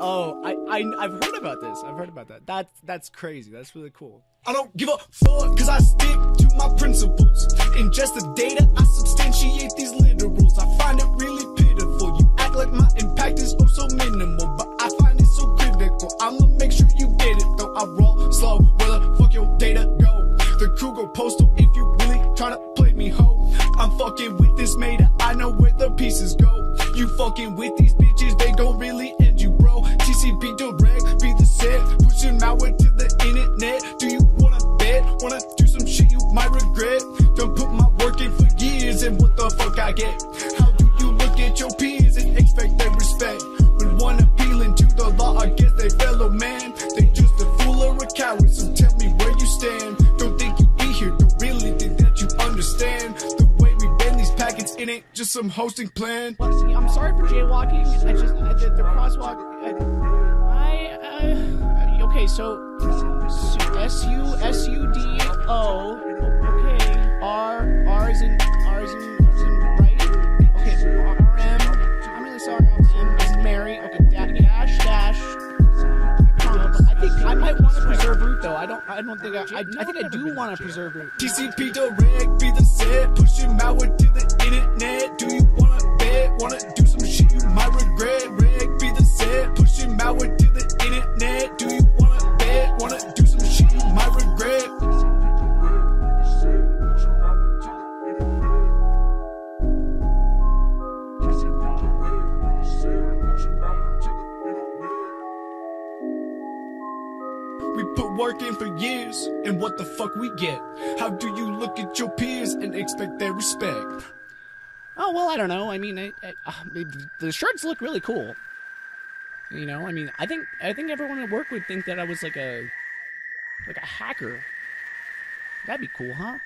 Oh, I, I I've heard about this. I've heard about that. That's that's crazy. That's really cool. I don't give a fuck, cause I stick to my principles. Ingest the data, I substantiate these literals. I find it really pitiful. You act like my impact is oh so minimal, but I find it so critical. I'ma make sure you get it, though I roll slow. Where the fuck your data go? The crew go postal if you really tryna play me ho. I'm fucking with this meta, I know where the pieces go. You fucking with these bitches, they gon' really you, bro. Direct, be the set, pushing malware to the internet. Do you wanna bet? Wanna do some shit you might regret? Don't put my work in for years, and what the fuck I get? How do you look at your peers and expect their respect? When one appealing to the law against their fellow man, they just a fool or a coward. So tell me where you stand. Don't think you be here, don't really think that you understand the way we bend these packets. It ain't just some hosting plan. I'm sorry for jaywalking. I just I, the, the crosswalk. I. So S U S U D O. Okay. R R is in R is in, is in right. Okay. R M. I'm really sorry. M is Mary. Okay. Da- dash dash. I think I might want to preserve root though. I don't. I don't think I. I, I think I do want to preserve root. TCP direct, be the set, We put work in for years, and what the fuck we get? How do you look at your peers and expect their respect? Oh well, I don't know. I mean, I, I, uh, the shirts look really cool. You know, I mean, I think I think everyone at work would think that I was like a like a hacker. That'd be cool, huh?